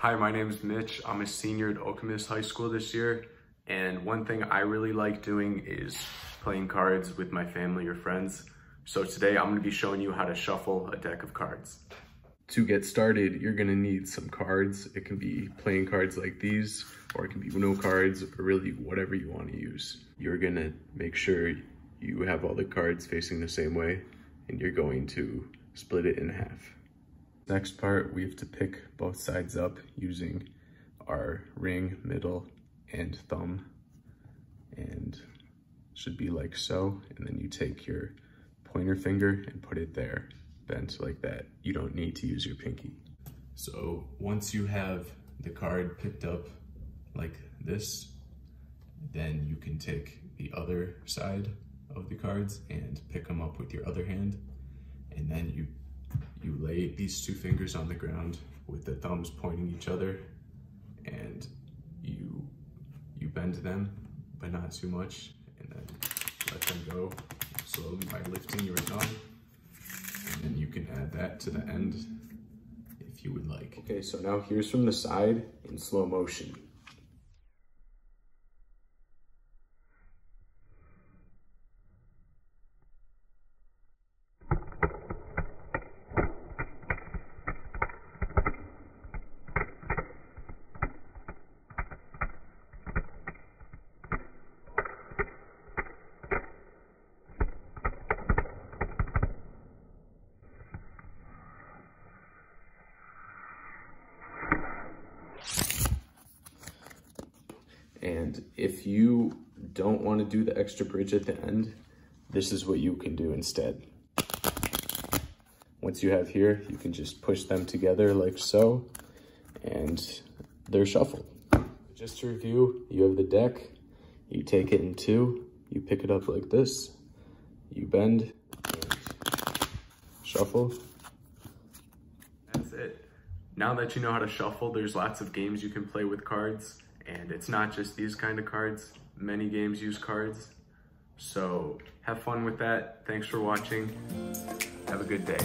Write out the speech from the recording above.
Hi, my name is Mitch. I'm a senior at Okemos High School this year. And one thing I really like doing is playing cards with my family or friends. So today I'm gonna be showing you how to shuffle a deck of cards. To get started, you're gonna need some cards. It can be playing cards like these, or it can be Uno cards, or really whatever you wanna use. You're gonna make sure you have all the cards facing the same way, and you're going to split it in half. Next part, we have to pick both sides up using our ring, middle, and thumb. And should be like so. And then you take your pointer finger and put it there, bent like that. You don't need to use your pinky. So once you have the card picked up like this, then you can take the other side of the cards and pick them up with your other hand. And then you, these two fingers on the ground with the thumbs pointing each other and you, you bend them, but not too much. And then let them go slowly by lifting your thumb. And then you can add that to the end if you would like. Okay, so now here's from the side in slow motion. And if you don't want to do the extra bridge at the end, this is what you can do instead. Once you have here, you can just push them together like so, and they're shuffled. Just to review, you have the deck, you take it in two, you pick it up like this, you bend, shuffle. That's it. Now that you know how to shuffle, there's lots of games you can play with cards. And it's not just these kind of cards, many games use cards. So have fun with that. Thanks for watching. Have a good day.